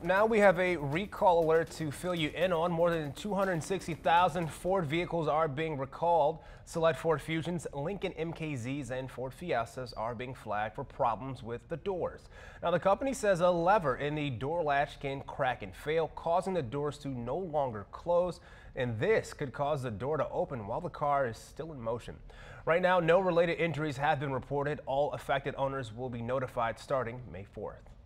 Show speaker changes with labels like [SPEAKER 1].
[SPEAKER 1] Now we have a recall alert to fill you in on. More than 260,000 Ford vehicles are being recalled. Select Ford Fusions, Lincoln MKZs, and Ford Fiestas are being flagged for problems with the doors. Now the company says a lever in the door latch can crack and fail, causing the doors to no longer close. And this could cause the door to open while the car is still in motion. Right now, no related injuries have been reported. All affected owners will be notified starting May 4th.